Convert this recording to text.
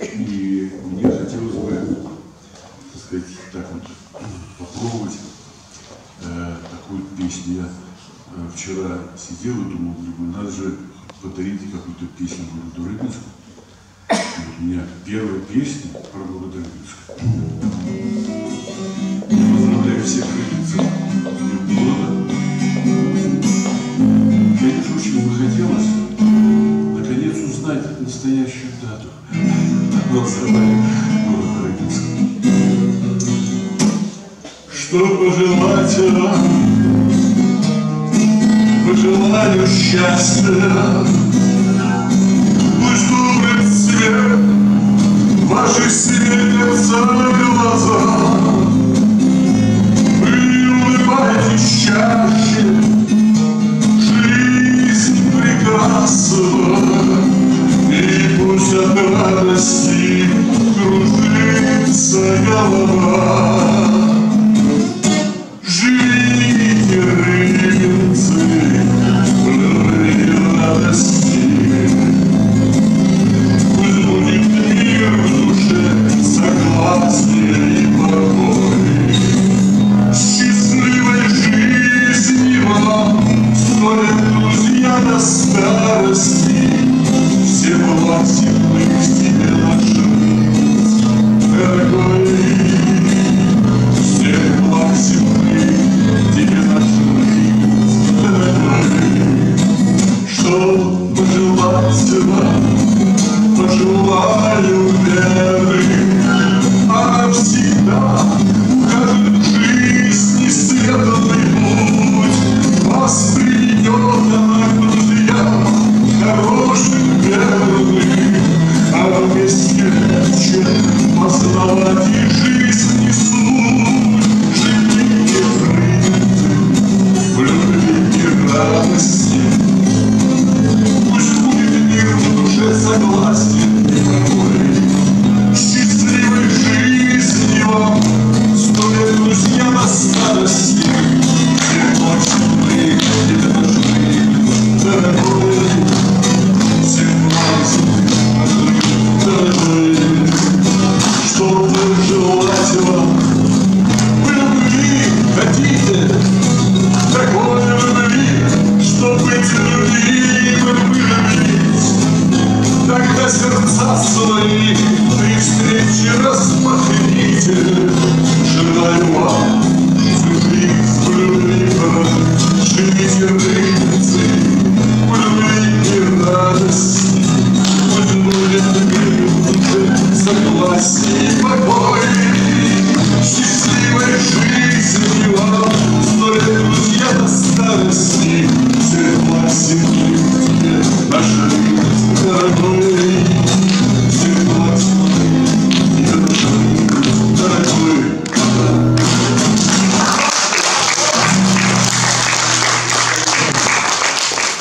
И мне хотелось бы, так сказать, так вот попробовать э, такую песню. Я э, вчера сидел и думал, думаю, надо же подарить какую-то песню городу Рыбинску. У меня первая песня про город Рыбинск. Поздравляю всех рыбинцев города. Конечно, очень бы хотелось наконец узнать настоящую дату названия города Рыбинск. Что пожелать? Пожелаю счастья, Пусть добрый свет Ваших светятся глаза. Вы улыбаетесь чаще, Жизнь прекрасна, И пусть от радости Senhor. Вы любви хотите? Такой любви, Тогда сердца свои при встрече. Prabhu